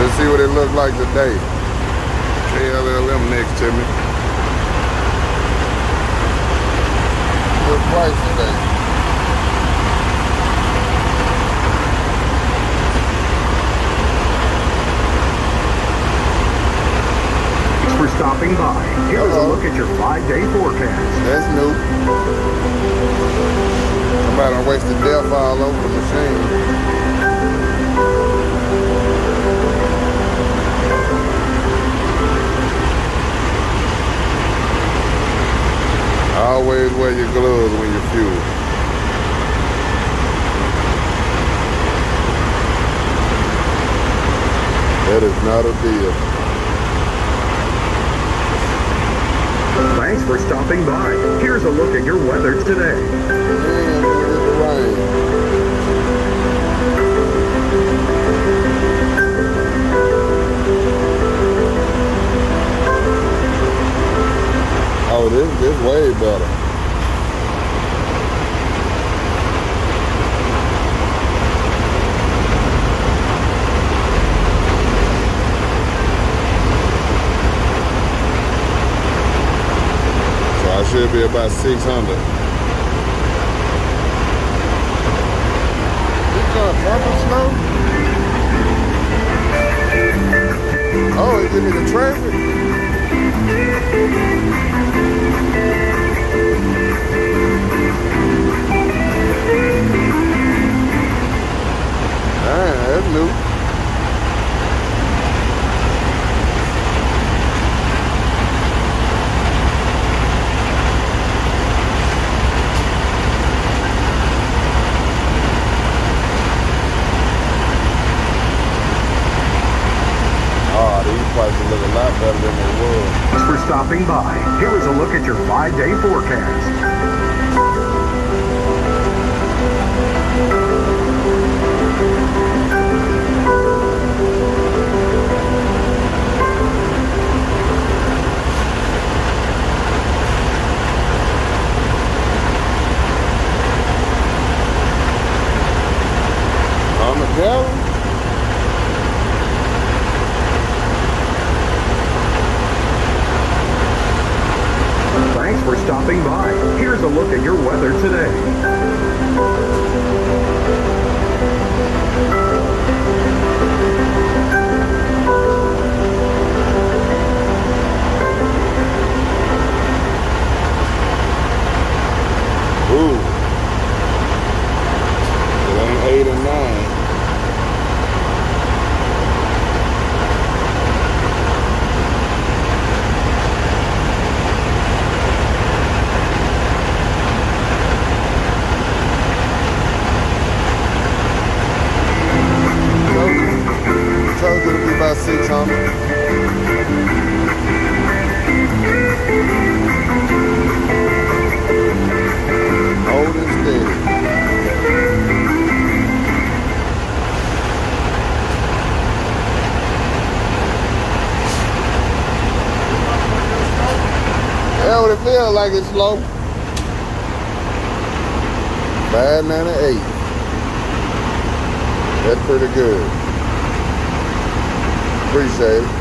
Let's see what it looks like today. KLLM next to me. Good price today. Thanks for stopping by. Here is a look at your five-day forecast. That's new. Somebody done wasted death all over the machine. Always wear your gloves when you fuel. That is not a deal. Thanks for stopping by. Here's a look at your weather today. Man, look at the rain. Oh, this this way better. So I should be about 600. This got purple snow? Oh, it give me the traffic? These prices look a lot better than they were. Thanks for stopping by. Here is a look at your five-day forecast. For stopping by. Here's a look at your weather today. What it feel like it's slow. Five ninety eight. That's pretty good. Appreciate it.